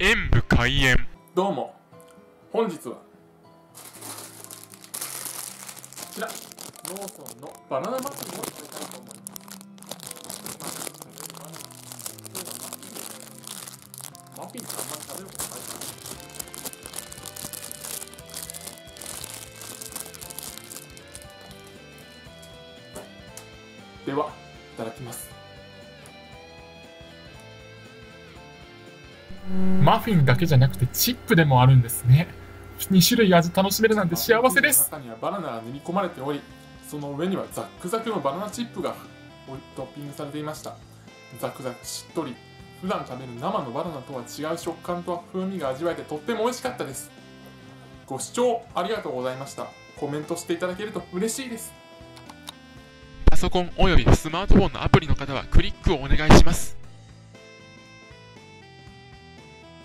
演武開演。どうも。本日はこちらローソンのバナナマフィンを食べたいと思います。マフィンってあんまり食べることないかなではいただきます。マフィンだけじゃなくてチップでもあるんですね。2種類味楽しめるなんて幸せです。中にはバナナが練り込まれておりその上にはザックザクのバナナチップがトッピングされていました。ザクザクしっとり普段食べる生のバナナとは違う食感と風味が味わえてとっても美味しかったです。ご視聴ありがとうございました。コメントしていただけると嬉しいです。パソコンおよびスマートフォンのアプリの方はクリックをお願いします。